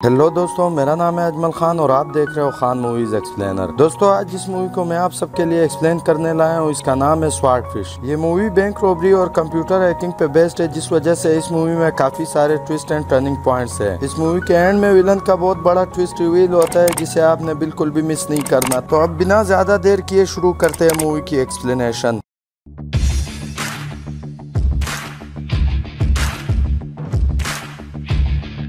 Hello دوستو، میرا نام ہے اجمل خان اور آپ دیکھ رہے ہو خان موویز ایکسپلینر دوستو، آج جس مووی کو میں آپ سب کے لیے ایکسپلین کرنے لایا ہوں، اس کا نام ہے سوارٹ فش یہ مووی بینک روبری اور کمپیوٹر ہیکنگ پہ بیسڈ ہے، جس وجہ سے اس مووی میں کافی سارے ٹویسٹ اینڈ ٹرننگ پوائنٹس ہیں۔ اس مووی کے اینڈ میں ولن کا بہت بڑا ٹویسٹ ریویل ہوتا ہے، جسے آپ نے بالکل بھی مس نہیں کرنا۔ تو اب بنا زیادہ دیر کیے شروع کرتے ہیں مووی کی ایکسپلینیشن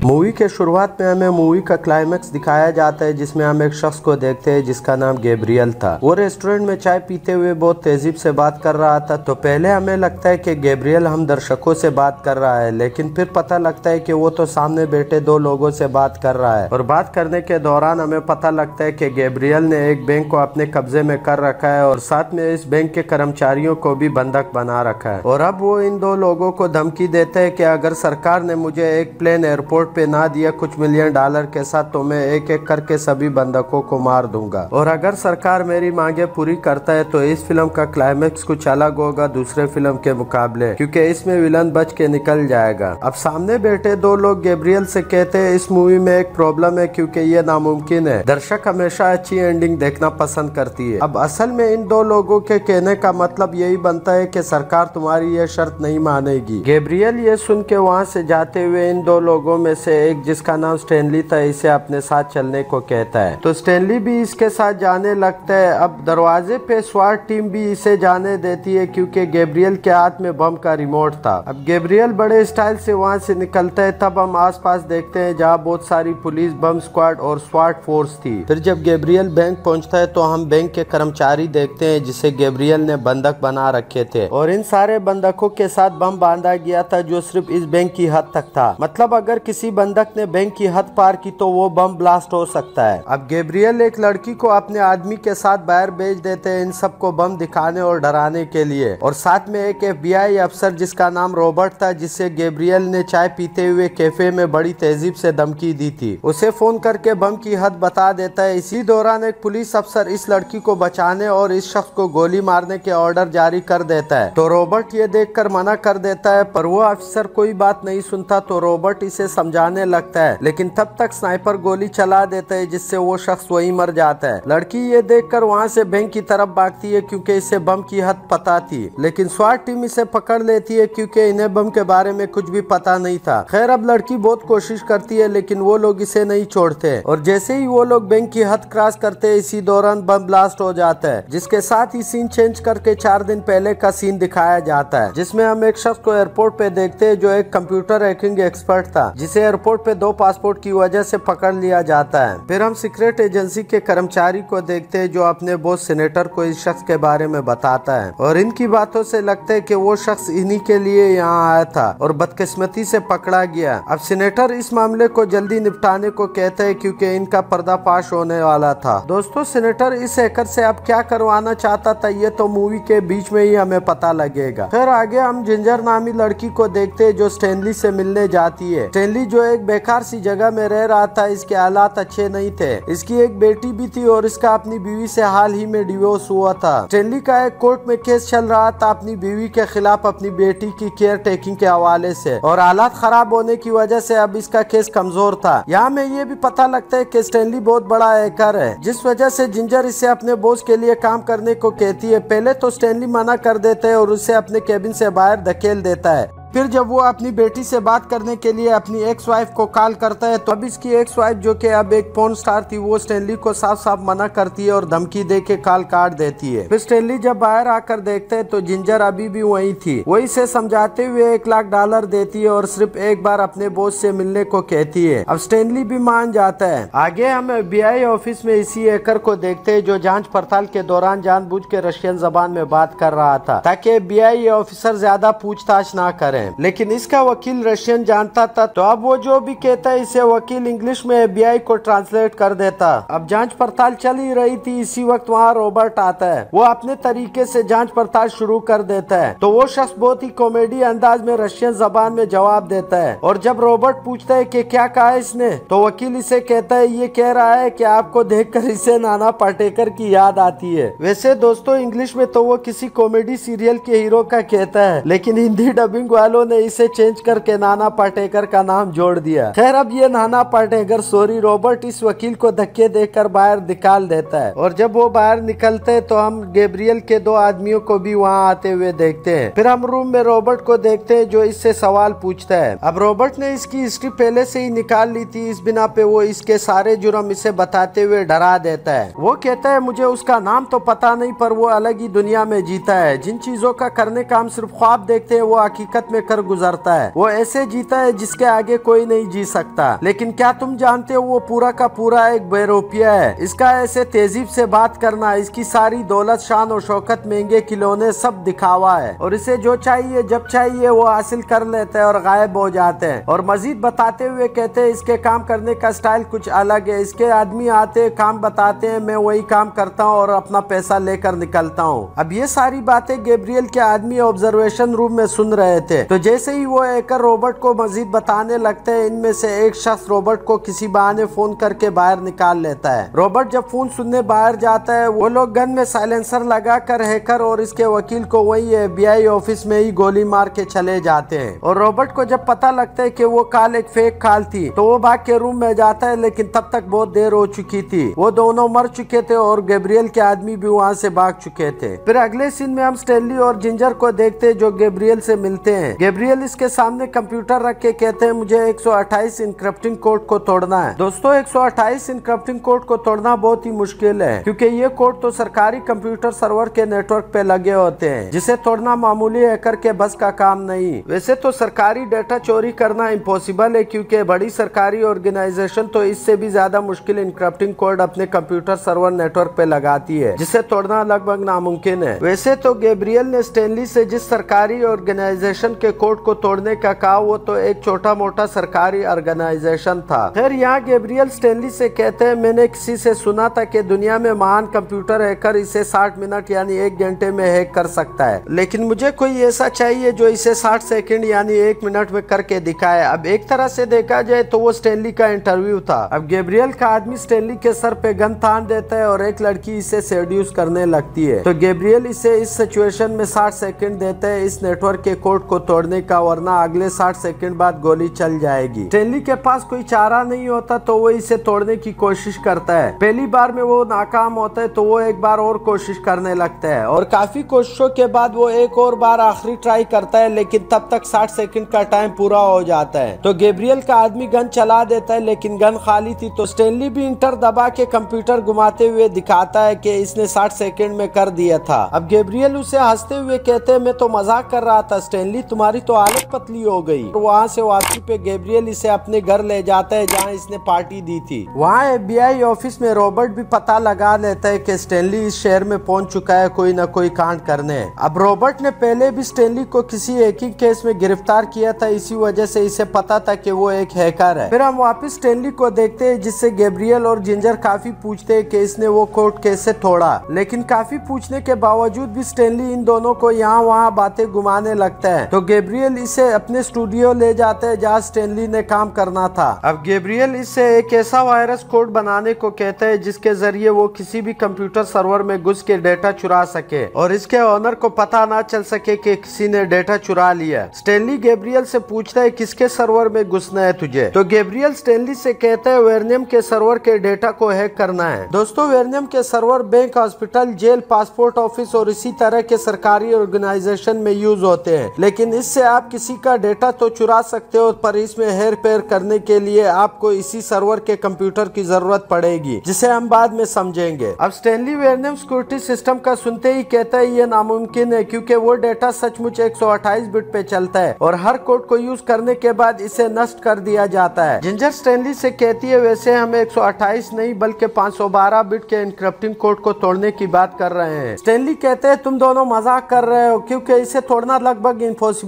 مووی کے شروعات میں ہمیں مووی کا کلائمیکس دکھایا جاتا ہے، جس میں ہم ایک شخص کو دیکھتے ہیں، جس کا نام گیبریل تھا۔ وہ ریسٹورنٹ میں چائے پیتے ہوئے بہت تہذیب سے بات کر رہا تھا۔ تو پہلے ہمیں لگتا ہے کہ گیبریل ہم درشکوں سے بات کر رہا ہے، لیکن پھر پتہ لگتا ہے کہ وہ تو سامنے بیٹھے دو لوگوں سے بات کر رہا ہے۔ اور بات کرنے کے دوران ہمیں پتہ لگتا ہے کہ گیبریل نے ایک بینک کو اپنے قبضے میں کر رکھا ہے اور ساتھ میں اس بینک کے کرمچاریوں کو بھی بندک بنا رکھا ہے۔ اور اب وہ ان دو لوگوں کو دھمکی دیتے ہیں کہ اگر سرکار نے مجھے ایک پلین ایئرپورٹ پہ نہ دیا کچھ ملین ڈالر کے ساتھ تو میں ایک ایک کر کے سبھی بندکوں کو مار دوں گا۔ اور اگر سرکار میری مانگیں پوری کرتا ہے تو اس فلم کا کلائمیکس کچھ الگ ہوگا دوسرے فلم کے مقابلے، کیونکہ اس میں ولن بچ کے نکل جائے گا۔ اب سامنے بیٹھے دو لوگ گیبریل سے کہتے ہیں، اس مووی میں ایک پرابلم ہے کیونکہ یہ ناممکن ہے۔ درشک ہمیشہ اچھی اینڈنگ دیکھنا پسند کرتی ہے۔ اب اصل میں ان دو لوگوں کے کہنے کا مطلب یہی بنتا ہے کہ سرکار تمہاری یہ شرط نہیں مانے گی۔ گیبریل یہ سن کے وہاں سے جاتے ہوئے ان دو لوگوں میں سے ایک جس کا نام سٹینلی تھا، اسے اپنے ساتھ چلنے کو کہتا ہے۔ تو سٹینلی بھی اس کے ساتھ جانے لگتا ہے۔ اب دروازے پہ سوارٹ ٹیم بھی اسے جانے دیتی ہے کیونکہ گیبریل کے ہاتھ میں بم کا ریموٹ تھا۔ اب گیبریل بڑے اسٹائل سے وہاں سے نکلتا ہے۔ تب ہم آس پاس دیکھتے ہیں جہاں بہت ساری پولیس، بم سکواڈ اور سوارٹ فورس تھی۔ پھر جب گیبریل بینک پہنچتا ہے تو ہم بینک کے کرمچاری دیکھتے ہیں جسے گیبریل نے بندک بنا رکھے تھے۔ اور ان سارے بندکوں کے ساتھ بم باندھا گیا تھا جو صرف اس بینک کی حد تک تھا۔ مطلب اگر کسی بندک نے بینک کی حد پار کی تو وہ بم بلاسٹ ہو سکتا ہے۔ اب گیبریل ایک لڑکی کو اپنے آدمی کے ساتھ باہر بیچ دیتے ہیں ان سب کو بم دکھانے اور ڈرانے کے لیے۔ اور ساتھ میں ایک ایف بی آئی افسر جس کا نام روبرٹ تھا جسے گیبریل نے چائے پیتے ہوئے کیفے میں بڑی تہذیب سے دھمکی دی تھی۔ اسے فون کر کے بم کی حد بتا دیتا ہے۔ اسی دوران ایک پولیس افسر اس لڑکی کو بچانے اور اس شخص کو گولی مارنے کے آرڈر جاری کر دیتا ہے۔ تو روبرٹ یہ دیکھ کر منع کر دیتا ہے، پر وہ افسر کوئی بات نہیں سنتا تو روبرٹ اسے سمجھانے لگتا ہے، لیکن تب تک سنائپر گولی چلا دیتا ہے، جس سے وہ شخص وہی مر جاتا ہے۔ لڑکی یہ دیکھ کر وہاں سے بینک کی طرف بھاگتی ہے، کیونکہ اسے بم کی حد پتا تھی۔ لیکن سوارٹ ٹیم اسے پکڑ لیتی ہے، کیونکہ انہیں بم کے بارے میں کچھ بھی پتا نہیں تھا۔ خیر، اب لڑکی بہت کوشش کرتی ہے، لیکن وہ لوگ اسے نہیں چھوڑتے۔ اور جیسے ہی وہ لوگ بینک کی حد کراس کرتے، اسی دوران بم بلاسٹ ہو جاتا ہے، جس کے ساتھ ہی سین چینج کر کے چار دن پہلے کا سین دکھایا جاتا ہے، جس میں ہم ایک شخص کو ایئرپورٹ پہ دیکھتے ہیں جو ایک کمپیوٹر ہیکنگ ایکسپرٹ تھا، جسے ایئرپورٹ پہ دو پاسپورٹ کی وجہ سے پکڑ لیا جاتا ہے۔ پھر ہم سیکرٹ ایجنسی کے کرمچاری کو دیکھتے ہیں جو اپنے بوس سینیٹر کو اس شخص کے بارے میں بتاتا ہے۔ اور ان کی باتوں سے لگتا ہے کہ وہ شخص انہی کے لیے یہاں آیا تھا اور بدقسمتی سے پکڑا گیا۔ اب سینیٹر اس معاملے کو جلدی نپٹانے کو کہتا ہے کیونکہ ان کا پردہ پاش ہونے والا تھا۔ دوستو، سینیٹر اس ہیکر سے اب کیا کروانا چاہتا تھا یہ تو مووی کے بیچ میں ہی ہمیں پتا لگے گا۔ پھر آگے ہم جنجر نامی لڑکی کو دیکھتے جو سٹینلی سے ملنے جاتی ہے۔ سٹینلی جو ایک بیکار سی جگہ میں رہ رہا تھا، اس کے حالات اچھے نہیں تھے۔ اس کی ایک بیٹی بھی تھی اور اس کا اپنی بیوی سے حال ہی میں ڈیوورس ہوا تھا۔ سٹینلی کا ایک کورٹ میں کیس چل رہا تھا اپنی بیوی کے خلاف اپنی بیٹی کی کیئر ٹیکنگ کے حوالے سے۔ اور حالات خراب ہونے کی وجہ سے اب اس کا کیس کمزور تھا۔ یہاں میں یہ بھی پتا لگتا ہے کہ سٹینلی بہت بڑا ہیکر ہے، جس وجہ سے جنجر اسے اپنے بوس کے لیے کام کرنے کو کہتی ہے۔ پہلے تو سٹینلی منع کر دیتے ہے اور اسے اپنے کیبن سے باہر دھکیل دیتا ہے۔ پھر جب وہ اپنی بیٹی سے بات کرنے کے لیے اپنی ایکس وائف کو کال کرتا ہے تو اب اس کی ایکس وائف جو کہ اب ایک پون سٹار تھی، وہ سٹینلی کو صاف صاف منع کرتی ہے اور دھمکی دے کے کال کاٹ دیتی ہے۔ پھر سٹینلی جب باہر آ کر دیکھتے ہیں تو جنجر ابھی بھی وہی تھی۔ وہ اسے سمجھاتے ہوئے ایک لاکھ ڈالر دیتی ہے اور صرف ایک بار اپنے بوس سے ملنے کو کہتی ہے۔ اب سٹینلی بھی مان جاتا ہے۔ آگے ہم بی آئی آفس میں اسی ایکر کو دیکھتے ہیں جو جانچ پڑتال کے دوران جان بوجھ کے رشین زبان میں بات کر رہا تھا، تاکہ بی آئی آفیسر زیادہ پوچھ تاچھ نہ کریں لیکن اس کا وکیل رشین جانتا تھا، تو اب وہ جو بھی کہتا ہے، اسے وکیل انگلش میں بی آئی کو ٹرانسلیٹ کر دیتا۔ اب جانچ پڑتال چل ہی رہی تھی، اسی وقت وہاں روبرٹ آتا ہے۔ وہ اپنے طریقے سے جانچ پڑتال شروع کر دیتا ہے۔ تو وہ شخص بہت ہی کامیڈی انداز میں رشین زبان میں جواب دیتا ہے۔ اور جب روبرٹ پوچھتا ہے کہ کیا کہا اس نے، تو وکیل اسے کہتا ہے، یہ کہہ رہا ہے کہ آپ کو دیکھ کر اسے نانا پاٹیکر کی یاد آتی ہے۔ ویسے دوستو، انگلش میں تو وہ کسی کامیڈی سیریل کے ہیرو کا کہتا ہے، لیکن ہندی ڈبنگ والے والوں نے اسے چینج کر کے نانا پاٹیکر کا نام جوڑ دیا۔ خیر، اب یہ نانا پاٹیکر سوری روبرٹ اس وکیل کو دھکے دے کر باہر نکال دیتا ہے۔ اور جب وہ باہر نکلتے تو ہم گیبریل کے دو آدمیوں کو بھی وہاں آتے ہوئے دیکھتے ہیں۔ پھر ہم روم میں روبرٹ کو دیکھتے ہیں جو اس سے سوال پوچھتا ہے۔ اب روبرٹ نے اس کی ہسٹری پہلے سے ہی نکال لی تھی، اس بنا پہ وہ اس کے سارے جرم اسے بتاتے ہوئے ڈرا دیتا ہے۔ وہ کہتا ہے، مجھے اس کا نام تو پتا نہیں، پر وہ الگ ہی دنیا میں جیتا ہے۔ جن چیزوں کا کرنے کا ہم صرف خواب دیکھتے ہیں، وہ حقیقت میں کر گزرتا ہے۔ وہ ایسے جیتا ہے جس کے آگے کوئی نہیں جی سکتا۔ لیکن کیا تم جانتے ہو وہ پورا کا پورا ایک بیروپیا ہے؟ اس کا ایسے تہذیب سے بات کرنا، اس کی ساری دولت، شان اور شوکت، مہنگے کھلونے سب دکھاوا ہے۔ اور اسے جو چاہیے، جب چاہیے وہ حاصل کر لیتے ہیں اور غائب ہو جاتے ہیں۔ اور مزید بتاتے ہوئے کہتے ہیں، اس کے کام کرنے کا سٹائل کچھ الگ ہے۔ اس کے آدمی آتے، کام بتاتے ہیں، میں وہی کام کرتا ہوں اور اپنا پیسہ لے کر نکلتا ہوں۔ اب یہ ساری باتیں گیبریل کے آدمی آبزرویشن روم میں سن رہے تھے۔ تو جیسے ہی وہ ایکر روبرٹ کو مزید بتانے لگتے ہیں، ان میں سے ایک شخص روبرٹ کو کسی بہانے فون کر کے باہر نکال لیتا ہے۔ روبرٹ جب فون سننے باہر جاتا ہے، وہ لوگ گن میں سائلنسر لگا کر ہیکر اور اس کے وکیل کو وہی ایف بی آئی آفس میں ہی گولی مار کے چلے جاتے ہیں۔ اور روبرٹ کو جب پتا لگتا ہے کہ وہ کال ایک فیک کال تھی، تو وہ باغ کے روم میں جاتا ہے، لیکن تب تک بہت دیر ہو چکی تھی۔ وہ دونوں مر چکے تھے اور گیبریل کے آدمی بھی وہاں سے بھاگ چکے تھے۔ پھر اگلے سین میں ہم سٹینلی اور جنجر کو دیکھتے جو گیبریل سے ملتے ہیں۔ گیبریل اس کے سامنے کمپیوٹر رکھ کے کہتے ہیں، مجھے ایک سو اٹھائیس انکرپٹنگ کوڈ کو توڑنا ہے۔ دوستو، ایک سو اٹھائیس انکرپٹنگ کوڈ کو توڑنا بہت ہی مشکل ہے، کیونکہ یہ کوڈ تو سرکاری کمپیوٹر سرور کے نیٹ ورک پہ لگے ہوتے ہیں، جسے توڑنا معمولی ہیکر کے بس کا کام نہیں۔ ویسے تو سرکاری ڈیٹا چوری کرنا امپوسیبل ہے، کیونکہ بڑی سرکاری آرگنائزیشن تو اس سے بھی زیادہ مشکل انکرپٹنگ کوڈ اپنے کمپیوٹر سرور نیٹ ورک پہ لگاتی ہے، جسے توڑنا لگ بھگ ناممکن ہے۔ ویسے تو گیبریل نے سٹینلی سے جس سرکاری آرگنائزیشن کے کوڈ کو توڑنے کا کہا وہ تو ایک چھوٹا موٹا سرکاری آرگنائزیشن تھا۔ خیر، یہاں گیبریل سٹینلی سے کہتے ہیں، میں نے کسی سے سنا تھا کہ دنیا میں مہان کمپیوٹر ہیکر اسے ساٹھ منٹ یعنی ایک گھنٹے میں ہیک کر سکتا ہے۔ لیکن مجھے کوئی ایسا چاہیے جو اسے ساٹھ سیکنڈ یعنی ایک منٹ میں کر کے دکھائے۔ اب ایک طرح سے دیکھا جائے تو وہ سٹینلی کا انٹرویو تھا۔ اب گیبریل کا آدمی سٹینلی کے سر پہ گن تھان دیتا ہے اور ایک لڑکی اسے سیڈیوس کرنے لگتی ہے۔ تو گیبریل اسے اس سچویشن میں ساٹھ سیکنڈ دیتا ہے اس نیٹ ورک کے کوڈ کو توڑنے کا، ورنہ اگلے ساٹھ سیکنڈ بعد گولی چل جائے گی۔ سٹینلی کے پاس کوئی چارہ نہیں ہوتا تو وہ اسے توڑنے کی کوشش کرتا ہے۔ پہلی بار میں وہ ناکام ہوتا ہے تو وہ ایک بار اور کوشش کرنے لگتا ہے۔ اور کافی کوششوں کے بعد وہ ایک اور بار آخری ٹرائی کرتا ہے، لیکن تب تک ساٹھ سیکنڈ کا ٹائم پورا ہو جاتا ہے۔ تو گیبریل کا آدمی گن چلا دیتا ہے، لیکن گن خالی تھی۔ تو سٹینلی بھی انٹر دبا کے کمپیوٹر گھماتے ہوئے دکھاتا ہے کہ اس نے ساٹھ سیکنڈ میں کر دیا تھا۔ اب گیبریل اسے ہنستے ہوئے کہتے ہیں، میں تو مزاق کر رہا تھا، سٹینلی تمہاری تو حالت پتلی ہو گئی۔ وہاں سے واپسی پہ گیبریل اسے اپنے گھر لے جاتا ہے جہاں اس نے پارٹی دی تھی۔ وہاں ایف بی آئی آفس میں روبرٹ بھی پتا لگا لیتا ہے کہ سٹینلی اس شہر میں پہنچ چکا ہے، کوئی نہ کوئی کانڈ کرنے۔ اب روبرٹ نے پہلے بھی سٹینلی کو کسی ایک ہی کیس میں گرفتار کیا تھا، اسی وجہ سے اسے پتا تھا کہ وہ ایک ہیکر ہے۔ پھر ہم واپس سٹینلی کو دیکھتے ہیں، جس سے گیبریل اور جنجر کافی پوچھتے ہیں کہ اس نے وہ کوٹ کیسے توڑا۔ لیکن کافی پوچھنے کے باوجود بھی سٹینلی ان دونوں کو یہاں وہاں باتیں گمانے لگتا ہے۔ تو گیبریل اسے اپنے اسٹوڈیو لے جاتے ہیں جہاں سٹینلی نے کام کرنا تھا۔ اب گیبریل اس سے ایک ایسا وائرس کوڈ بنانے کو کہتا ہے جس کے ذریعے وہ کسی بھی کمپیوٹر سرور میں گھس کے ڈیٹا چرا سکے اور اس کے آنر کو پتا نہ چل سکے کہ کسی نے ڈیٹا چرا لیا سٹینلی گیبریل سے پوچھتا ہے کس کے سرور میں گھسنا ہے تجھے۔ تو گیبریل سٹینلی سے کہتا ہے ویرنیم کے سرور کے ڈیٹا کو ہیک کرنا ہے۔ دوستو ویرنیم کے server bank, hospital, jail, passport office اور اسی طرح کے سرکاری آرگنائزیشن میں یوز ہوتے ہیں۔ لیکن اس سے آپ کسی کا ڈیٹا تو چرا سکتے ہو، پر اس میں ہیر پیر کرنے کے لیے آپ کو اسی سرور کے کمپیوٹر کی ضرورت پڑے گی، جسے ہم بعد میں سمجھیں گے۔ اب سٹینلی ویرنیم سیکورٹی سسٹم کا سنتے ہی کہتا ہے، یہ ناممکن ہے کیونکہ وہ ڈیٹا سچ مچ ایک سو اٹھائیس بٹ پہ چلتا ہے اور ہر کوڈ کو یوز کرنے کے بعد اسے نشٹ کر دیا جاتا ہے۔ جنجر سٹینلی سے کہتی ہے، ویسے ہم ایک سو اٹھائیس نہیں، بلکہ پانچ سو بارہ بٹ کے انکرپٹنگ کوڈ کو توڑنے کی بات کر رہے ہیں۔ سٹینلی کہتے ہیں، تم دونوں مزاق کر رہے ہو کیونکہ اسے توڑنا لگ بھگ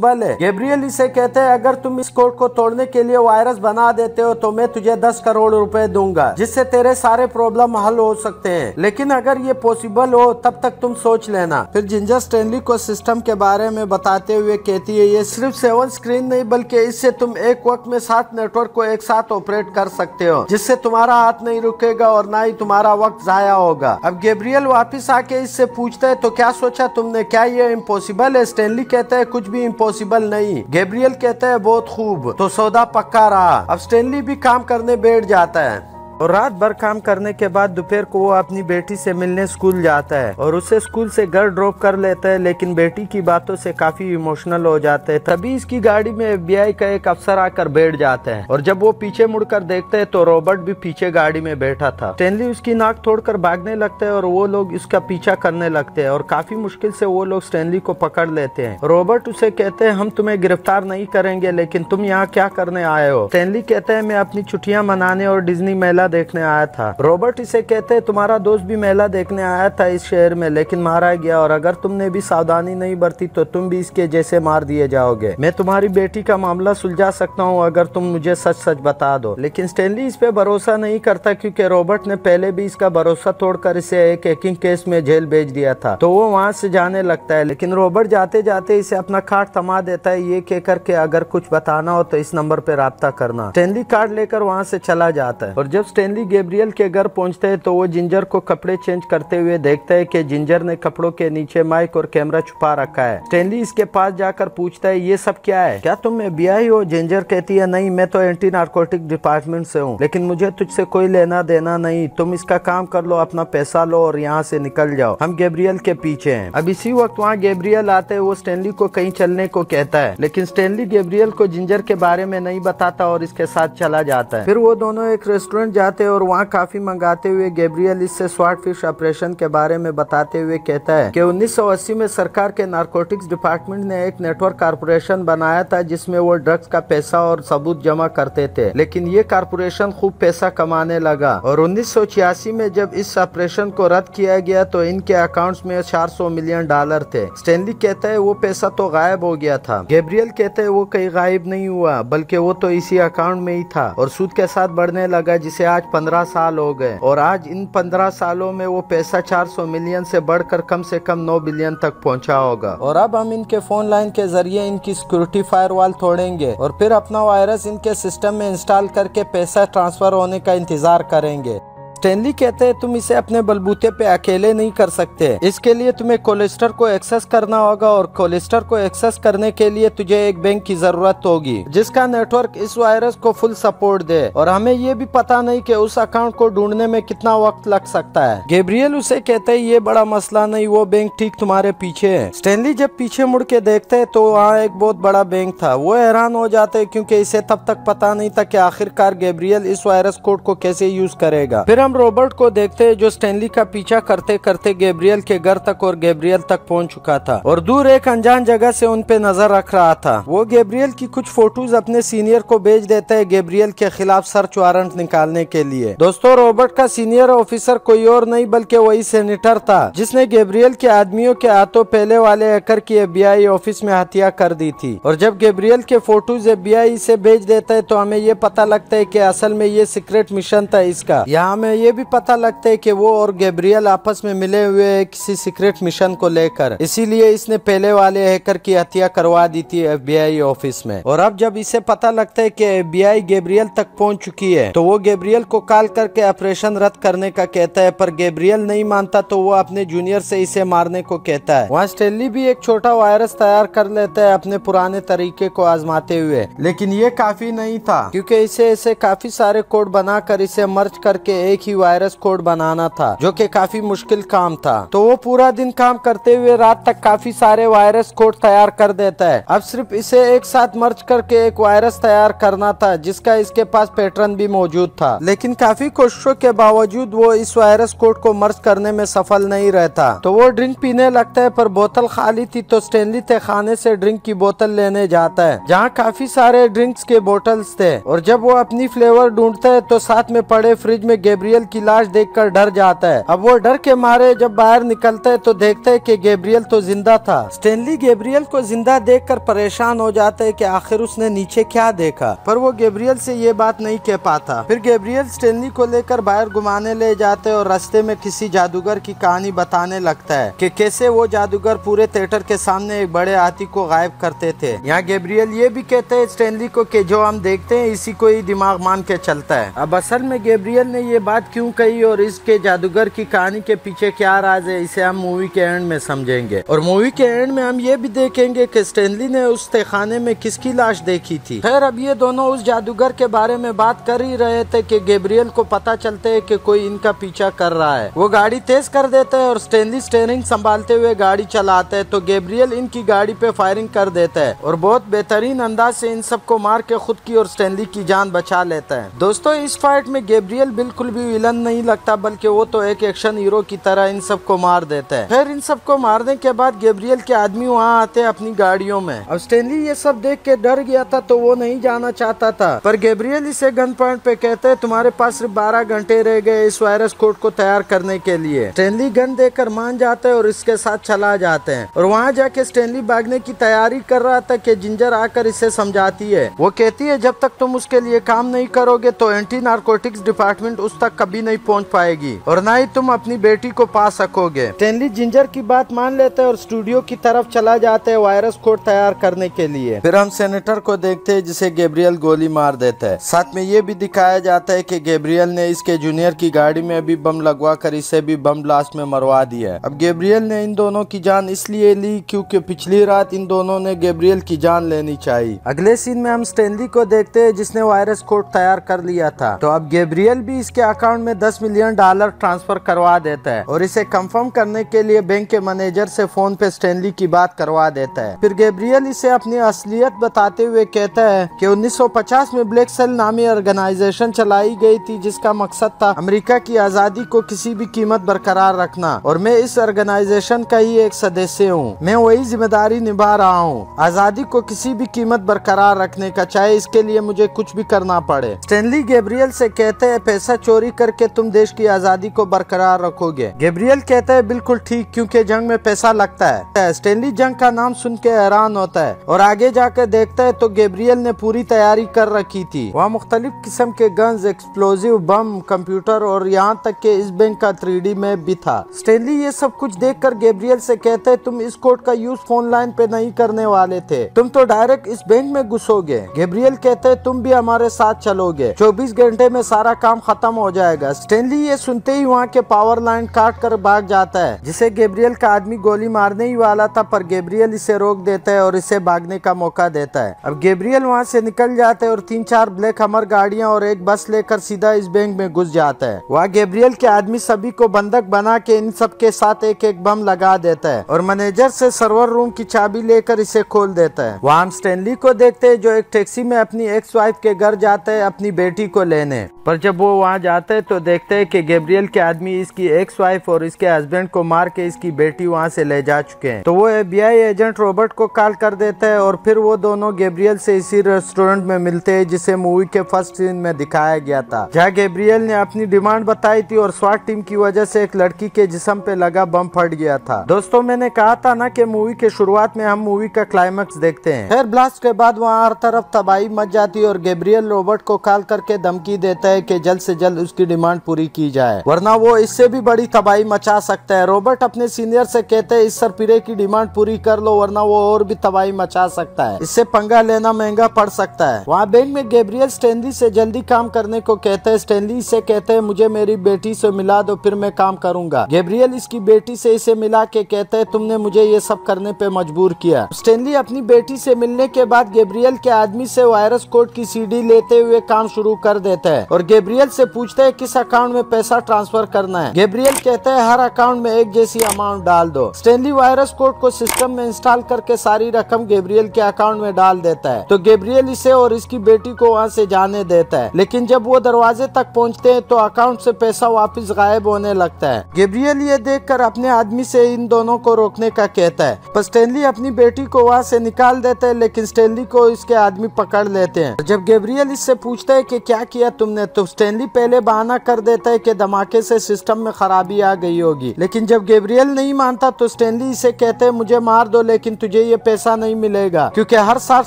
امپوسیبل ہے۔ گیبریل اسے کہتے ہیں اگر تم اس کوڈ کو توڑنے کے لیے وائرس بنا دیتے ہو تو میں تجھے دس کروڑ روپے دوں گا، جس سے تیرے سارے پرابلم حل ہو سکتے ہیں۔ لیکن اگر یہ پوسیبل ہو، تب تک تم سوچ لینا۔ پھر جنجر سٹینلی کو سسٹم کے بارے میں بتاتے ہوئے کہتی ہے، یہ صرف سیون سکرین نہیں، بلکہ اس سے تم ایک وقت میں سات نیٹ ورک کو ایک ساتھ آپریٹ کر سکتے ہو، جس سے تمہارا ہاتھ نہیں رکے گا اور نہ ہی تمہارا وقت ضائع ہوگا۔ اب گیبریل واپس آ کے اس سے پوچھتا ہے، تو کیا سوچا تم نے؟ کیا یہ امپوسیبل ہے؟ سٹینلی کہتا ہے، کچھ بھی امپوسیبل پوسیبل نہیں۔ گیبریل کہتا ہے، بہت خوب۔ تو سودا پکا رہا۔ اب سٹینلی بھی کام کرنے بیٹھ جاتا ہے۔ اور رات بھر کام کرنے کے بعد دوپہر کو وہ اپنی بیٹی سے ملنے اسکول جاتا ہے اور اسے اسکول سے گھر ڈراپ کر لیتا ہے، لیکن بیٹی کی باتوں سے کافی ایموشنل ہو جاتا ہے۔ تبھی اس کی گاڑی میں ایف بی آئی کا ایک افسر آ کر بیٹھ جاتا ہے اور جب وہ پیچھے مڑ کر دیکھتا ہے تو روبرٹ بھی پیچھے گاڑی میں بیٹھا تھا۔ اسٹینلی اس کی ناک توڑ کر بھاگنے لگتا ہے اور وہ لوگ اس کا پیچھا کرنے لگتے ہیں اور کافی مشکل سے وہ لوگ اسٹینلی کو پکڑ لیتے ہیں۔ روبرٹ اسے کہتے ہیں، ہم تمہیں گرفتار نہیں کریں گے، لیکن تم یہاں کیا کرنے آئے ہو؟ اسٹینلی کہتے ہیں میں اپنی چھٹیاں منانے اور ڈزنی میلہ دیکھنے آیا تھا۔ روبرٹ اسے کہتے، تمہارا دوست بھی میلہ دیکھنے آیا تھا اس شہر میں، لیکن مارا گیا، اور اگر تم نے بھی ساودھانی نہیں برتی تو تم بھی اس کے جیسے مار دیے جاؤ گے۔ میں تمہاری بیٹی کا معاملہ سلجھا سکتا ہوں اگر تم مجھے سچ سچ بتا دو۔ لیکن سٹینلی اس پہ بھروسہ نہیں کرتا کیونکہ روبرٹ نے پہلے بھی اس کا بھروسہ توڑ کر اسے ایک ہیکنگ کیس میں جیل بھیج دیا تھا۔ تو وہ وہاں سے جانے لگتا ہے، لیکن روبرٹ جاتے جاتے اسے اپنا کارڈ تھما دیتا ہے۔ یہ کہہ کر کے اگر کچھ بتانا ہو تو اس نمبر پہ رابطہ کرنا۔ سٹینلی کارڈ لے کر وہاں سے چلا جاتا ہے، اور جب سٹینلی گیبریل کے گھر پہنچتے ہیں تو وہ جنجر کو کپڑے چینج کرتے ہوئے دیکھتا ہے کہ جنجر نے کپڑوں کے نیچے مائک اور کیمرہ چھپا رکھا ہے۔ سٹینلی اس کے پاس جا کر پوچھتا ہے، یہ سب کیا ہے؟ کیا تم بی آئی ہو؟ جنجر کہتی ہے، نہیں، میں تو اینٹی نارکوٹک ڈپارٹمنٹ سے ہوں، لیکن مجھے تجھ سے کوئی لینا دینا نہیں۔ تم اس کا کام کر لو، اپنا پیسہ لو اور یہاں سے نکل جاؤ۔ ہم گیبریل کے پیچھے ہیں۔ اب اسی وقت وہاں گیبریل آتے وہ سٹینلی کو کہیں چلنے کو کہتا ہے، لیکن سٹینلی گیبریل کو جنجر کے بارے میں نہیں بتاتا اور اس کے ساتھ چلا جاتا ہے۔ پھر وہ دونوں ایک ریسٹورنٹ جاتے اور وہاں کافی منگاتے ہوئے گیبریل اس سے سواٹ فش آپریشن کے بارے میں بتاتے ہوئے کہتا ہے کہ انیس سو اسی میں سرکار کے نارکوٹکس ڈپارٹمنٹ نے ایک نیٹ ورک کارپوریشن بنایا تھا جس میں وہ ڈرگز کا پیسہ اور ثبوت جمع کرتے تھے، لیکن یہ کارپوریشن خوب پیسہ کمانے لگا۔ اور انیس سو چھیاسی میں جب اس آپریشن کو رد کیا گیا تو ان کے اکاؤنٹس میں چار سو ملین ڈالر تھے۔ سٹینلی کہتا ہے وہ پیسہ تو غائب ہو گیا تھا۔ گیبریل کہتے ہے وہ کہیں غائب نہیں ہوا، بلکہ وہ تو اسی اکاؤنٹ میں ہی تھا اور سود کے ساتھ بڑھنے لگا جسے آج پندرہ سال ہو گئے اور آج ان پندرہ سالوں میں وہ پیسہ چار سو ملین سے بڑھ کر کم سے کم نو بلین تک پہنچا ہوگا۔ اور اب ہم ان کے فون لائن کے ذریعے ان کی سیکورٹی فائر وال توڑیں گے اور پھر اپنا وائرس ان کے سسٹم میں انسٹال کر کے پیسہ ٹرانسفر ہونے کا انتظار کریں گے۔ سٹینلی کہتے ہیں تم اسے اپنے بلبوتے پہ اکیلے نہیں کر سکتے۔ اس کے لیے تمہیں کولیسٹر کو ایکسس کرنا ہوگا اور کولیسٹر کو ایکسس کرنے کے لیے تجھے ایک بینک کی ضرورت ہوگی، جس کا نیٹ ورک اس وائرس کو فل سپورٹ دے۔ اور ہمیں یہ بھی پتا نہیں کہ اس اکاؤنٹ کو ڈھونڈنے میں کتنا وقت لگ سکتا ہے۔ گیبریل اسے کہتے ہیں، یہ بڑا مسئلہ نہیں، وہ بینک ٹھیک تمہارے پیچھے ہے۔ سٹینلی جب پیچھے مڑ کے دیکھتے ہیں تو وہاں ایک بہت بڑا بینک تھا۔ وہ حیران ہو جاتے کیونکہ اسے تب تک پتا نہیں تھا کہ آخر کار گیبریل اس وائرس کوڈ کو کیسے یوز کرے گا۔ پھر ہم روبرٹ کو دیکھتے جو سٹینلی کا پیچھا کرتے کرتے گیبریل کے گھر تک اور گیبریل تک پہنچ چکا تھا اور دور ایک انجان جگہ سے ان پہ نظر رکھ رہا تھا۔ وہ گیبریل کی کچھ فوٹوز اپنے سینئر کو بیچ دیتا ہے گیبریل کے خلاف سرچ وارنٹ نکالنے کے لیے۔ دوستو، روبرٹ کا سینئر آفیسر کوئی اور نہیں بلکہ وہی سینیٹر تھا جس نے گیبریل کے آدمیوں کے ہاتھوں پہلے والے ایکر کی ایف بی آئی آفس میں ہتھیا کر دی تھی۔ اور جب گیبریل کے فوٹوز ایف بی آئی سے بیچ دیتا ہے تو ہمیں یہ پتا لگتا ہے کہ اصل میں یہ سیکرٹ مشن تھا اس کا۔ یہاں میں ہمیں یہ بھی پتا لگتا ہے کہ وہ اور گیبریل آپس میں ملے ہوئے کسی سیکرٹ مشن کو لے کر۔ اسی لیے اس نے پہلے والے ہیکر کی ہتیا کروا دی تھی ایف بی آئی آفس میں۔ اور اب جب اسے پتا لگتا ہے کہ ایف بی آئی گیبریل تک پہنچ چکی ہے، تو وہ گیبریل کو کال کر کے آپریشن رد کرنے کا کہتا ہے۔ پر گیبریل نہیں مانتا تو وہ اپنے جونیئر سے اسے مارنے کو کہتا ہے۔ وہاں سٹیلی بھی ایک چھوٹا وائرس تیار کر لیتا ہے اپنے پرانے طریقے کو آزماتے ہوئے۔ لیکن یہ کافی نہیں تھا، کیونکہ اسے اسے کافی سارے کوڈ بنا کر اسے مرچ کر کے ایک ہی وائرس کوڈ بنانا تھا، جو کہ کافی مشکل کام تھا۔ تو وہ پورا دن کام کرتے ہوئے رات تک کافی سارے وائرس کوڈ تیار کر دیتا ہے۔ اب صرف اسے ایک ساتھ مرچ کر کے ایک وائرس تیار کرنا تھا، جس کا اس کے پاس پیٹرن بھی موجود تھا۔ لیکن کافی کوششوں کے باوجود وہ اس وائرس کوڈ کو مرچ کرنے میں سفل نہیں رہتا۔ تو وہ ڈرنک پینے لگتا ہے، پر بوتل خالی تھی تو سٹینلی تھے خانے سے ڈرنک کی بوتل لینے جاتا ہے، جہاں کافی سارے ڈرنکس کے بوتلز تھے۔ اور جب وہ اپنی فلیور ڈھونڈتا ہے تو ساتھ میں پڑے فریج میں گیبریل کی لاش دیکھ کر ڈر جاتا ہے۔ اب وہ ڈر کے مارے جب باہر نکلتا ہے تو دیکھتا ہے کہ گیبریل تو زندہ تھا۔ سٹینلی گیبریل کو زندہ دیکھ کر پریشان ہو جاتا ہے کہ آخر اس نے نیچے کیا دیکھا۔ پر وہ گیبریل سے یہ بات نہیں کہہ پاتا۔ پھر گیبریل سٹینلی کو لے کر باہر گھمانے لے جاتے اور رستے میں کسی جادوگر کی کہانی بتانے لگتا ہے کہ کیسے وہ جادوگر پورے تھیٹر کے سامنے ایک بڑے ہاتھی کو غائب کرتے تھے۔ یہاں گیبریل یہ بھی کہتے ہیں سٹینلی کو کہ جو ہم دیکھتے ہیں اسی کو ہی دماغ مان کے چلتا ہے۔ اب اصل میں گیبریل نے یہ بات بات کیوں کہی اور اس کے جادوگر کی کہانی کے پیچھے کیا راز ہے، اسے ہم مووی کے اینڈ میں سمجھیں گے۔ اور مووی کے اینڈ میں ہم یہ بھی دیکھیں گے کہ سٹینلی نے اس تہخانے میں کس کی لاش دیکھی تھی۔ خیر، اب یہ دونوں اس جادوگر کے بارے میں بات کر ہی رہے تھے کہ گیبریل کو پتا چلتے کہ کوئی ان کا پیچھا کر رہا ہے۔ وہ گاڑی تیز کر دیتا ہے اور سٹینلی سٹیرنگ سنبھالتے ہوئے گاڑی چلاتے ہے تو گیبریل ان کی گاڑی پہ فائرنگ کر دیتا ہے اور بہت بہترین انداز سے ان سب کو مار کے خود کی اور سٹینلی کی جان بچا لیتا ہے۔ دوستو، اس فائٹ میں گیبریل بالکل بھی ویلن نہیں لگتا بلکہ وہ تو ایک ایکشن ہیرو کی طرح ان سب کو مار دیتا ہے۔ پھر ان سب کو مارنے کے بعد گیبریل کے آدمی وہاں آتے ہیں اپنی گاڑیوں میں۔ اب سٹینلی یہ سب دیکھ کے ڈر گیا تھا تو وہ نہیں جانا چاہتا تھا۔ پر گیبریل اسے گن پوائنٹ پہ کہتے ہیں، تمہارے پاس صرف بارہ گھنٹے رہ گئے اس وائرس کوڈ کو تیار کرنے کے لیے۔ سٹینلی گن دے کر مان جاتے ہیں اور اس کے ساتھ چلا جاتے ہیں اور وہاں جا کے سٹینلی بھاگنے کی تیاری کر رہا تھا کہ جنجر آ کر اسے سمجھاتی ہے۔ وہ کہتی ہے، جب تک تم اس کے لیے کام نہیں کرو گے تو اینٹی نارکوٹکس ڈپارٹمنٹ اس تک کبھی نہیں پہنچ پائے گی۔ اور نہ ہی تم اپنی بیٹی کو پا سکو گے۔ سٹینلی جنجر کی بات مان لیتے اور اسٹوڈیو کی طرف چلا جاتے ہیں وائرس کوڈ تیار کرنے کے لیے۔ پھر ہم سینیٹر کو دیکھتے ہیں جسے گیبریل گولی مار دیتا ہے۔ ساتھ میں یہ بھی دکھایا جاتا ہے کہ گیبریل نے اس کے جونیئر کی گاڑی میں بھی بم لگوا کر اسے بھی بم بلاسٹ میں مروا دیا ہے۔ اب گیبریل نے ان دونوں کی جان اس لیے لی کیونکہ پچھلی رات ان دونوں نے گیبریل کی جان لینی چاہیے اگلے سین میں ہم سٹینلی کو دیکھتے ہیں جس نے وائرس کوڈ تیار کر لیا تھا۔ تو اب گیبریل بھی اس کے اکاؤنٹ میں دس ملین ڈالر ٹرانسفر کروا دیتا ہے اور اسے کنفرم کرنے کے لیے بینک کے مینیجر سے فون پہ سٹینلی کی بات کروا دیتا ہے۔ پھر گیبریل اسے اپنی اصلیت بتاتے ہوئے کہتا ہے کہ انیس سو پچاس میں بلیک سیل نامی آرگنائزیشن چلائی گئی تھی جس کا مقصد تھا امریکہ کی آزادی کو کسی بھی قیمت برقرار رکھنا اور میں اس آرگنائزیشن کا ہی ایک سدسیہ ہوں۔ میں وہی ذمہ داری نبھا رہا ہوں۔ آزادی کو کسی بھی قیمت برقرار رکھنے کا چاہے اس کے لیے مجھے کچھ بھی کرنا پڑے۔ سٹینلی گیبریل سے کہتے ہیں، پیسہ چوری کر کے تم دیش کی آزادی کو برقرار رکھو گے۔ گیبریل کہتے ہیں بالکل ٹھیک، کیونکہ جنگ میں پیسہ لگتا ہے۔ سٹینلی جنگ کا نام سن کے حیران ہوتا ہے اور آگے جا کے دیکھتا ہے تو گیبریل نے پوری تیاری کر رکھی تھی۔ وہاں مختلف قسم کے گنز، ایکسپلوزیو، بم، کمپیوٹر اور یہاں تک کہ اس بینک کا تھری ڈی میں بھی تھا۔ سٹینلی یہ سب کچھ دیکھ کر گیبریل سے کہتے ہیں تم اس کوڈ کا یوز فون لائن پہ نہیں کرنے والے تھے۔ تم تو ڈائریکٹ اس بینک میں گھسو گے۔ گیبریل کہتے ہیں تم بھی ہمارے ساتھ چلو گے۔ چوبیس گھنٹے میں سارا کام ختم ہو جائے گا۔ سٹینلی یہ سنتے ہی وہاں کے پاور لائن کاٹ کر بھاگ جاتا ہے، جسے گیبریل کا آدمی گولی مارنے ہی والا تھا، پر گیبریل اسے روک دیتا ہے اور اسے بھاگنے کا موقع دیتا ہے۔ اب گیبریل وہاں سے نکل جاتا ہے اور تین چار بلیک ہمر گاڑیاں اور ایک بس لے کر سیدھا اس بینک میں گھس جاتا ہے۔ وہاں گیبریل کے آدمی سبھی کو بندک بنا کے ان سب کے ساتھ ایک ایک بم لگا دیتا ہے اور مینیجر سے سرور روم کی چابی لے کر اسے کھول دیتا ہے۔ وہاں ہم سٹینلی کو دیکھتے ہیں جو ایک ٹیکسی میں اپنی ایکس وائف کے گھر جاتا ہے، اپنی بیٹی کو لینے۔ پر جب وہ وہاں جاتے تو دیکھتے کہ گیبریل کے آدمی اس کی ایکس وائف اور اس کے ہسبینڈ کو مار کے اس کی بیٹی وہاں سے لے جا چکے ہیں۔ تو وہ F B I agent Robert کو کال کر دیتا ہے اور پھر وہ دونوں گیبریل سے اسی ریسٹورنٹ میں ملتے ہیں جسے مووی کے فرسٹ سین میں دکھایا گیا تھا۔ جہاں گیبریل نے اپنی ڈیمانڈ بتائی تھی اور سواٹ ٹیم کی وجہ سے ایک لڑکی کے جسم پہ لگا بم پھٹ گیا تھا۔ دوستوں میں نے کہا تھا نا کہ مووی کے شروعات میں ہم مووی کا کلائمیکس دیکھتے ہیں۔ پھر بلاسٹ کے بعد وہاں ہر طرف تباہی مچ جاتی اور گیبریل روبرٹ کو کال کر کے دھمکی دیتا ہے کہ جلد سے جلد اس کی ڈیمانڈ پوری کی جائے۔ ورنہ وہ اس سے بھی بڑی تباہی مچا سکتا ہے۔ روبرٹ اپنے سینئر سے کہتے ہیں، اس سرپیرے کی ڈیمانڈ پوری کر لو، ورنہ وہ اور بھی تباہی مچا سکتا ہے۔ اس سے پنگا لینا مہنگا پڑ سکتا ہے۔ وہاں بینک میں گیبریل سٹینلی سے جلدی کام کرنے کو کہتے ہیں۔ سٹینلی سے کہتے ہیں، مجھے میری بیٹی سے ملا دو، پھر میں کام کروں گا۔ گیبریل اس کی بیٹی سے اسے ملا کے کہتے ہیں، تم نے مجھے یہ سب کرنے پہ مجبور کیا۔ سٹینلی اپنی بیٹی سے ملنے کے بعد گیبریل کے آدمی سے وائرس کوڈ کی سی ڈی لیتے ہوئے کام شروع کر دیتا ہے اور گیبریل سے پوچھتا ہے کس اکاؤنٹ میں پیسہ ٹرانسفر کرنا ہے؟ گیبریل کہتا ہے، ہر اکاؤنٹ میں ایک جیسی اماؤنٹ ڈال دو۔ سٹینلی وائرس کوڈ کو سسٹم میں انسٹال کر کے ساری رقم گیبریل کے اکاؤنٹ میں ڈال دیتا ہے۔ تو گیبریل اسے اور اس کی بیٹی کو وہاں سے جانے دیتا ہے۔ لیکن جب وہ دروازے تک پہنچتے ہیں، تو اکاؤنٹ سے پیسہ واپس غائب ہونے لگتا ہے۔ گیبریل یہ دیکھ کر اپنے آدمی سے ان دونوں کو روکنے کا کہتا ہے۔ پر سٹینلی اپنی بیٹی کو وہاں سے نکال دیتا ہے، لیکن سٹینلی کو اس کے آدمی پکڑ لیتے ہیں۔ جب گیبریل اس سے پوچھتا ہے کہ کیا کیا تم نے، تو سٹینلی پہلے بہانہ کر دیتا ہے کہ دھماکے سے سسٹم میں خرابی آ گئی ہوگی۔ لیکن جب گیبریل نہیں مانتا تو سٹینلی اسے کہتے ہیں، مجھے مار دو، لیکن تجھے یہ پیسہ نہیں ملے گا۔ کیونکہ ہر سات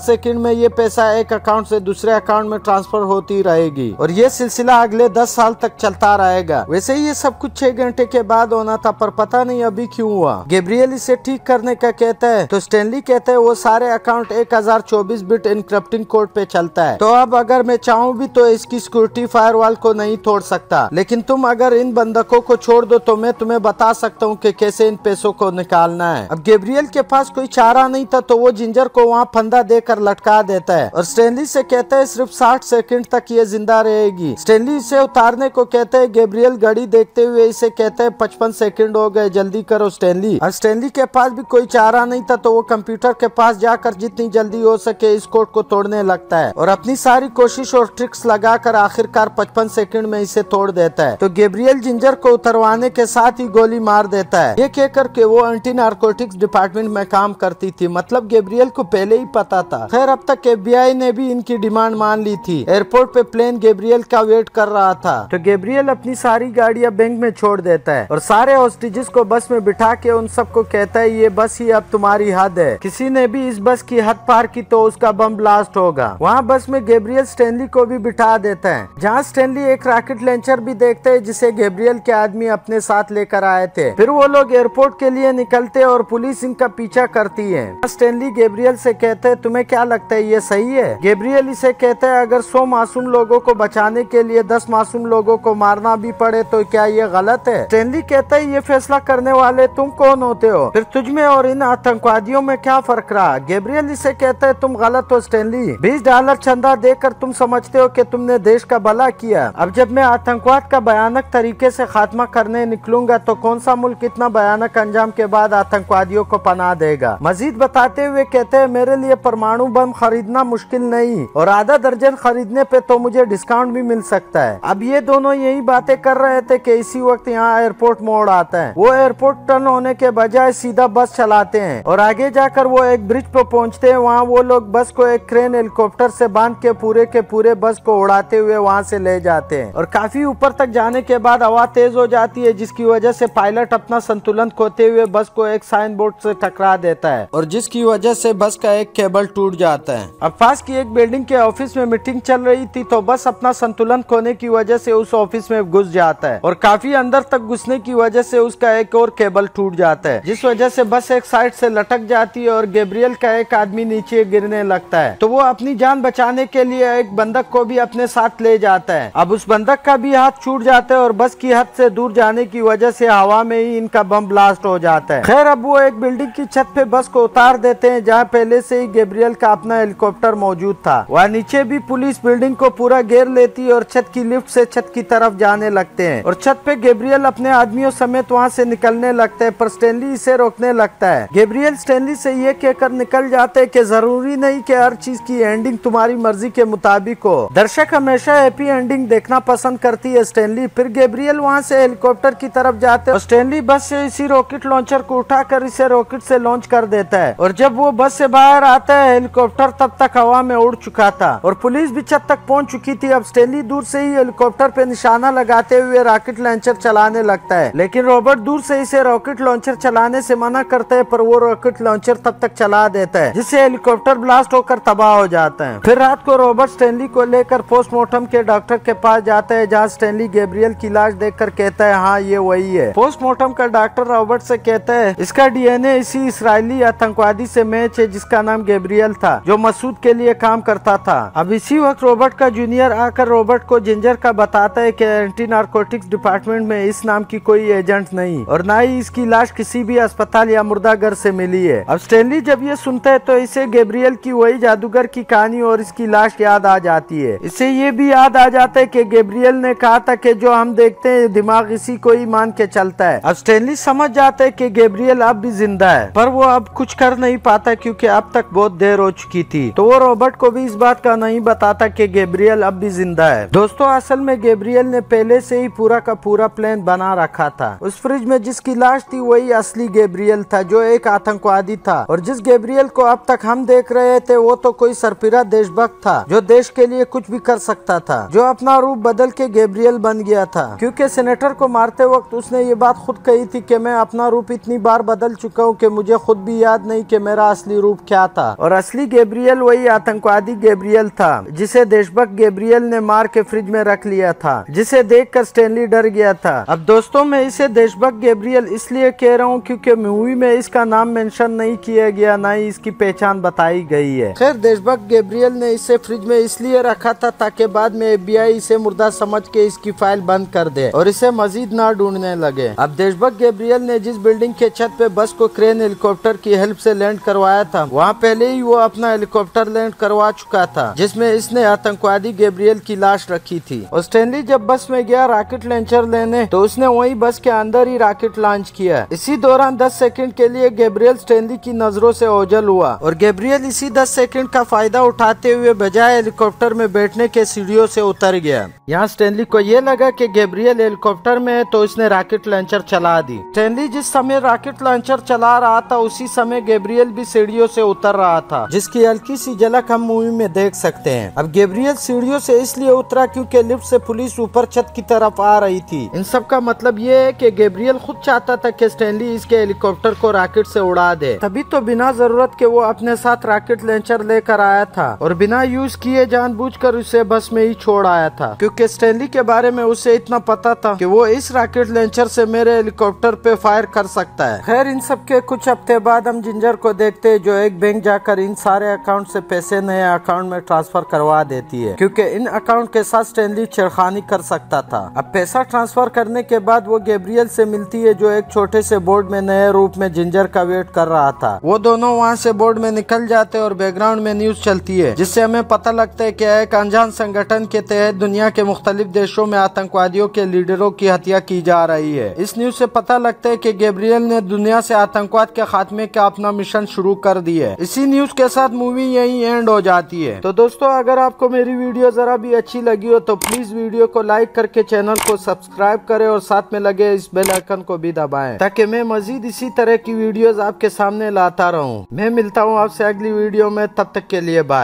سیکنڈ میں یہ پیسہ ایک اکاؤنٹ سے دوسرے اکاؤنٹ میں ٹرانسفر ہوتی رہے گی۔ اور یہ سلسلہ اگلے دس سال تک چلتا رہے گا۔ ویسے یہ سب کچھ چھ گھنٹے کے بعد ہونا تھا، پر پتہ نہیں ابھی کیوں ہوا۔ گیبریل اسے ٹھیک کرنے کا کہتا ہے، تو سٹینلی کہتے ہیں وہ سارے اکاؤنٹ ایک ہزار چوبیس بٹ انکرپٹنگ کوڈ پہ چلتا ہے۔ تو اب اگر میں چاہوں بھی تو اس کی سیکورٹی فائر وال کو نہیں توڑ سکتا۔ لیکن تم اگر ان بندکوں کو چھوڑ دو تو میں تمہیں بتا سکتا ہوں کہ کیسے ان پیسوں کو نکالنا ہے۔ اب گیبریل کے پاس کوئی چارہ نہیں تھا تو وہ جنجر کو وہاں پھندا دے کر لٹکا دیتا ہے۔ اور سٹینلی سے کہتا ہے صرف ساٹھ سیکنڈ تک یہ زندہ رہے گی۔ سٹینلی اسے اتارنے کو کہتے ہیں گیبریل گھڑی دیکھتے ہوئے اسے کہتے ہیں پچپن سیکنڈ ہو گئے، جلدی کرو سٹینلی۔ اور سٹینلی کے پاس بھی کوئی چارہ نہیں تھا تو وہ کمپیوٹر کے پاس جا کر جتنی جلدی ہو سکے اس کوٹ کو توڑنے لگتا ہے۔ اور اپنی ساری کوشش اور ٹرکس لگا کر آخر کار پچپن سیکنڈ میں اسے توڑ دیتا ہے۔ تو گیبریل جنجر کو اتروانے کے ساتھ ہی گولی مار دیتا ہے۔ یہ کہہ کر کہ وہ انٹی نارکوٹکس ڈپارٹمنٹ میں کام کرتی تھی۔ مطلب گیبریل کو پہلے ہی پتا تھا۔ خیر، اب تک ایف بی آئی نے بھی ان کی ڈیمانڈ مان لی تھی۔ ایئرپورٹ پہ پلین گیبریل کا ویٹ کر رہا تھا۔ تو گیبریل اپنی ساری گاڑیاں بینک میں چھوڑ دیتا ہے اور سارے ہوسٹیجز کو بس میں بٹھا کے ان سب کو کہتا ہے، یہ بس ہی اب تمہاری حد ہے۔ کسی نے بھی اس بس کی حد پار کی تو اس کا بم بلاسٹ ہوگا۔ وہاں بس میں گیبریل سٹینلی کو بھی بٹھا دیتا ہے۔ جہاں سٹینلی ایک راکٹ لینچر بھی دیکھتے جسے گیبریل کے آدمی اپنے ساتھ لے کر آئے تھے۔ پھر وہ لوگ ایئرپورٹ کے لیے نکلتے اور پولیس ان کا پیچھا کرتی ہے۔ سٹینلی گیبریل سے کہتے، تمہیں کیا لگتا ہے یہ صحیح ہے؟ گیبریل اسے کہتے، اگر سو معصوم لوگوں کو بچانے کے لیے دس معصوم لوگوں کو مارنا بھی پڑے تو کیا یہ غلط ہے؟ سٹینلی کہتا ہے یہ فیصلہ کرنے والے تم کون ہوتے ہو؟ پھر تجھ میں اور ان آتنکوادیوں میں کیا فرق رہا؟ گیبریل اسے کہتا ہے تم غلط ہو سٹینلی۔ بیس ڈالر چندہ دے کر تم سمجھتے ہو کہ تم نے دیش کا بھلا کیا۔ اب جب میں آتنکواد کا بیانک طریقے سے خاتمہ کرنے نکلوں گا تو کون سا ملک اتنا بیانک انجام کے بعد آتنکوادیوں کو پناہ دے گا؟ مزید بتاتے ہوئے کہتے ہیں، میرے لیے پرمانو بم خریدنا مشکل نہیں، اور آدھا درجن خریدنے پہ تو مجھے ڈسکاؤنٹ بھی مل سکتا ہے۔ اب یہ دونوں یہی باتیں کر رہے تھے کہ اسی وقت یہاں ایئرپورٹ موڑ آتا ہے۔ وہ ایئرپورٹ ٹرن ہونے کے بجائے سیدھا بس چلاتے ہیں، اور آگے جا کر وہ ایک برج پہ پہنچتے ہیں۔ وہاں وہ لوگ بس کو ایک کرین ہیلیکاپٹر سے باندھ کے پورے کے پورے بس کو اڑاتے ہوئے وہاں سے لے جاتے ہیں، اور کافی اوپر تک جانے کے بعد ہوا تیز ہو جاتی ہے جس کی وجہ سے پائلٹ اپنا سنتولن کھوتے ہوئے بس کو ایک سائن بورڈ سے ٹکرا دیتا ہے۔ اور جس کی وجہ سے بس کا ایک کیبل ٹوٹ جاتا ہے۔ اب پاس کی ایک بلڈنگ کے آفس میں میٹنگ چل رہی تھی تو بس اپنا سنتولن کھونے کی وجہ سے اس آفس میں گھس جاتا ہے اور کافی اندر تک گھسنے کی وجہ سے اس کا ایک اور کیبل ٹوٹ جاتا ہے جس وجہ سے بس ایک سائڈ سے لٹک جاتی ہے اور گیبریل کا ایک آدمی نیچے گرنے لگتا ہے۔ تو وہ اپنی جان بچانے کے لیے ایک بندک کو بھی اپنے ساتھ لے جاتا ہے۔ اب اس بندک کا بھی ہاتھ چھوٹ جاتا ہے اور بس کی حد سے دور جانے کی وجہ سے ہوا میں ہی ان کا بم بلاسٹ ہو جاتا ہے۔ خیر، اب وہ ایک بلڈنگ کی چھت پہ بس کو اتار دیتے ہیں، جہاں پہلے سے ہی گیبریل کا اپنا ہیلیکاپٹر موجود تھا۔ وہاں نیچے بھی پولیس بلڈنگ کو پورا گیر لیتی اور چھت کی لفٹ سے چھت کی طرف جانے لگتے ہیں۔ اور چھت پہ گیبریل اپنے آدمیوں سمیت وہاں سے نکلنے لگتا ہے، پر سٹینلی اسے روکنے لگتا ہے۔ گیبریل سٹینلی سے یہ کہہ کر نکل جاتے کہ ضروری نہیں کہ ہر چیز کی اینڈنگ تمہاری مرضی کے مطابق ہو۔ درشک ہمیشہ ہیپی اینڈنگ دیکھنا پسند کرتی ہے سٹینلی۔ پھر گیبریل وہاں سے ہیلیکاپٹر کی طرف جاتے اور سٹینلی بس سے اسی راکٹ لانچر کو اٹھا کر اسے راکٹ سے لانچ کر دیتا ہے۔ اور جب وہ بس سے باہر آتا ہے ہیلیکاپٹر تب تک ہوا میں اڑ چکا تھا۔ اور پولیس بھی چھت تک پہنچ چکی تھی۔ اب سٹینلی دور سے ہی ہیلیکاپٹر پہ نشانہ لگاتے ہوئے راکٹ لانچر چلانے لگتا ہے۔ لیکن روبرٹ دور سے اسے راکٹ لانچر چلانے سے منع کرتا ہے، پر وہ راکٹ لانچر تب تک چلا دیتا ہے، جس سے ہیلیکاپٹر بلاسٹ ہو کر تباہ ہو جاتا ہے۔ پھر رات کو روبرٹ سٹینلی کو لے کر پوسٹ مارٹم کے ڈاکٹر کے پاس جاتا ہے جہاں سٹینلی گیبریل کی لاش دیکھ کر کہتا ہے ہاں یہ وہی ہے۔ پوسٹ مارٹم کا ڈاکٹر روبرٹ سے کہتا ہے، اس کا ڈی این اے اسی اسرائیلی آتنکوادی سے میچ ہے جس کا نام گیبریل تھا، جو مسعود کے لیے کام کرتا تھا۔ اب اسی وقت روبرٹ کا جونیئر آ کر روبرٹ کو جنجر کا بتاتا ہے کہ اینٹی نارکوٹکس ڈپارٹمنٹ میں اس نام کی کوئی ایجنٹ نہیں، اور نہ ہی اس کی لاش کسی بھی اسپتال یا مردہ گھر سے ملی ہے۔ اب سٹینلی جب یہ سنتا ہے تو اسے گیبریل کی وہی جادوگر کی کہانی اور اس کی لاش یاد آ جاتی ہے۔ اسے یہ بھی یاد آ جاتا ہے کہ گیبریل نے کہا تھا کہ جو ہم دیکھتے ہیں، دماغ اسی کو ہی مان کے چلتا ہے۔ اب سٹینلی سمجھ جاتا ہے کہ گیبریل اب بھی زندہ ہے۔ پر وہ اب کچھ کر نہیں پاتا کیونکہ اب تک بہت دیر ہو چکی تھی۔ تو وہ روبرٹ کو بھی اس بات کا نہیں بتاتا کہ گیبریل اب بھی زندہ ہے۔ دوستو، اصل میں گیبریل نے پہلے سے ہی پورا کا پورا پلان بنا رکھا تھا۔ اس فریج میں جس کی لاش تھی، وہی اصلی گیبریل تھا، جو ایک آتنکوادی تھا۔ اور جس گیبریل کو اب تک ہم دیکھ رہے تھے، وہ تو کوئی سرپیرا دیش بھکت تھا، جو دیش کے لیے کچھ بھی کر سکتا تھا۔ جو اپنا روپ بدل کے گیبریل بن گیا تھا۔ کیونکہ سینیٹر کو مارتے وقت اس نے یہ بات خود کہی تھی کہ میں اپنا روپ اتنی بار بدل چکا ہوں کہ مجھے خود بھی یاد نہیں کہ میرا اصلی روپ کیا تھا۔ اور اصلی گیبریل وہی آتنکوادی گیبریل تھا، جسے دیش بھکت گیبریل نے مار کے فریج میں رکھ لیا تھا، جسے دیکھ کر سٹینلی ڈر گیا تھا۔ اب دوستوں، میں اسے دیش بھکت گیبریل اس لیے کہہ رہا ہوں کیونکہ مووی میں اس کا نام مینشن نہیں کیا گیا، نہ ہی اس کی پہچان بتائی گئی ہے۔ خیر دیش بھکت گیبریل نے اسے فریج میں اس لیے رکھا تھا تاکہ بعد میں بی آئی اسے مردہ سمجھ سمجھ کے اس کی فائل بند کر دے اور اسے مزید نہ ڈھونڈنے لگے۔ اب دیش بھگ گیبریل نے جس بلڈنگ کے چھت پہ بس کو کرین ہیلی کاپٹر کی ہیلپ سے لینڈ کروایا تھا، وہاں پہلے ہی وہ اپنا ہیلی کاپٹر لینڈ کروا چکا تھا، جس میں اس نے آتنکوادی گیبریل کی لاش رکھی تھی۔ اور اسٹینلی جب بس میں گیا راکٹ لانچر لینے، تو اس نے وہی بس کے اندر ہی راکٹ لانچ کیا۔ اسی دوران دس سیکنڈ کے لیے گیبریل اسٹینلی کی نظروں سے اوجل ہوا اور گیبریل اسی دس سیکنڈ کا فائدہ اٹھاتے ہوئے بجائے ہیلی کاپٹر میں بیٹھنے کے سیڑھیوں سے اتر گیا۔ یہاں اسٹینلی کو یہ لگا کہ گیبریل ہیلی کاپٹر میں ہے تو اس نے راکٹ لانچر چلا دی۔ اسٹینلی جس سمے راکٹ لانچر چلا رہا تھا، اسی سمے گیبریل بھی سیڑھیوں سے اتر رہا تھا، جس کی ہلکی سی جھلک ہم مووی میں دیکھ سکتے ہیں۔ اب گیبریل سیڑھیوں سے اس لیے اترا کیونکہ لفٹ سے پولیس اوپر چھت کی طرف آ رہی تھی۔ ان سب کا مطلب یہ ہے کہ گیبریل خود چاہتا تھا کہ اسٹینلی اس کے ہیلی کاپٹر کو راکٹ سے اڑا دے۔ تبھی تو بنا ضرورت کے وہ اپنے ساتھ راکٹ لانچر لے کر آیا تھا اور بنا یوز کیے جان بوجھ کر اسے بس میں ہی چھوڑ آیا تھا۔ کیونکہ اسٹینلی کے بارے میں اسے اتنا پتا تھا کہ وہ اس راکٹ لانچر سے میرے ہیلی کاپٹر پہ فائر کر سکتا ہے۔ خیر، ان سب کے کچھ ہفتے بعد ہم جنجر کو دیکھتے جو ایک بینک جا کر ان سارے اکاؤنٹ سے پیسے نئے اکاؤنٹ میں ٹرانسفر کروا دیتی ہے۔ کیونکہ ان اکاؤنٹ کے ساتھ اسٹینلی چھڑخانی کر سکتا تھا۔ اب پیسہ ٹرانسفر کرنے کے بعد وہ گیبریل سے ملتی ہے جو ایک چھوٹے سے بورڈ میں نئے روپ میں جنجر کا ویٹ کر رہا تھا۔ وہ دونوں وہاں سے بورڈ میں نکل جاتے اور بیک گراؤنڈ میں نیوز چلتی ہے، جس سے ہمیں پتہ لگتا ہے کہ ایک انجان سنگٹھن کے تحت دنیا کے مختلف دیشوں میں آتنکوادیوں کے لیڈروں کی ہتیا کی جا رہی ہے۔ اس نیوز سے پتہ لگتا ہے کہ گیبریل نے دنیا سے آتنکواد کے خاتمے کا اپنا مشن شروع کر دی ہے۔ اسی نیوز کے ساتھ مووی یہی اینڈ ہو جاتی ہے۔ تو دوستو، اگر آپ کو میری ویڈیو ذرا بھی اچھی لگی ہو، تو پلیز ویڈیو کو لائک کر کے چینل کو سبسکرائب کرے اور ساتھ میں لگے اس بیل آئکن کو بھی دبائیں۔ تاکہ میں مزید اسی طرح کی ویڈیوز آپ کے سامنے لاتا رہوں۔ میں ملتا ہوں آپ سے اگلی ویڈیو میں، تب تک کے لیے بائے